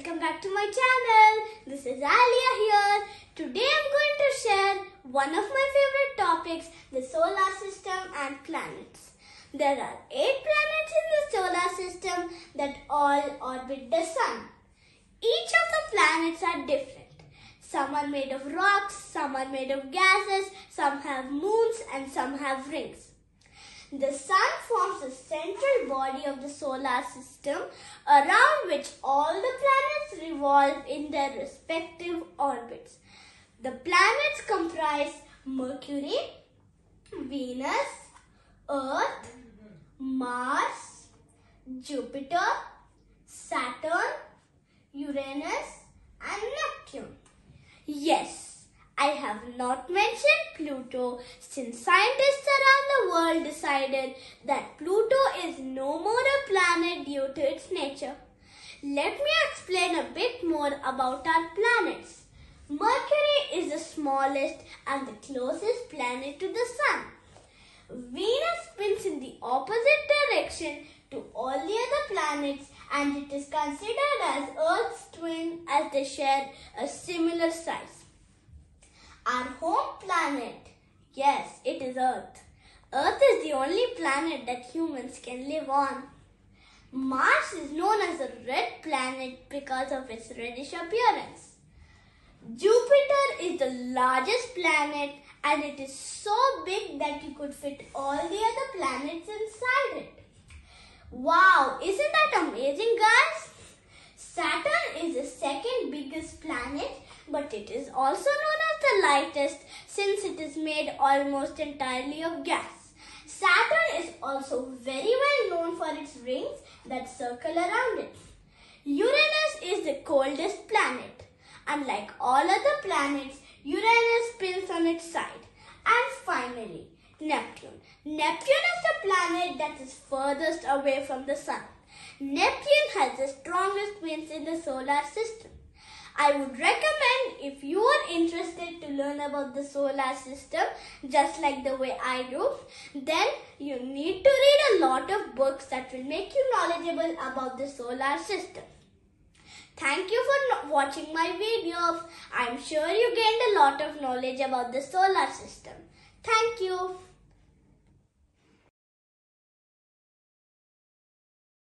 welcome back to my channel. This is Aaliyah here. Today I'm going to share one of my favorite topics, the solar system and planets. There are eight planets in the solar system that all orbit the sun. Each of the planets are different. Some are made of rocks, some are made of gases, some have moons and some have rings. The sun forms the central body of the solar system around which all the planets revolve in their respective orbits. The planets comprise Mercury, Venus, Earth, Mars, Jupiter, Saturn, Uranus and Neptune. Yes, I have not mentioned Pluto since scientists around decided that Pluto is no more a planet due to its nature. Let me explain a bit more about our planets. Mercury is the smallest and the closest planet to the Sun. Venus spins in the opposite direction to all the other planets and it is considered as Earth's twin as they share a similar size. Our home planet. Yes, it is Earth. Earth is the only planet that humans can live on. Mars is known as a red planet because of its reddish appearance. Jupiter is the largest planet and it is so big that you could fit all the other planets inside it. Wow, isn't that amazing guys? Saturn is the second biggest planet but it is also known as the lightest since it is made almost entirely of gas. Saturn is also very well known for its rings that circle around it. Uranus is the coldest planet. Unlike all other planets, Uranus spins on its side. And finally, Neptune. Neptune is the planet that is furthest away from the Sun. Neptune has the strongest winds in the solar system. I would recommend if you are interested to learn about the solar system just like the way I do, then you need to read a lot of books that will make you knowledgeable about the solar system. Thank you for watching my videos. I'm sure you gained a lot of knowledge about the solar system. Thank you.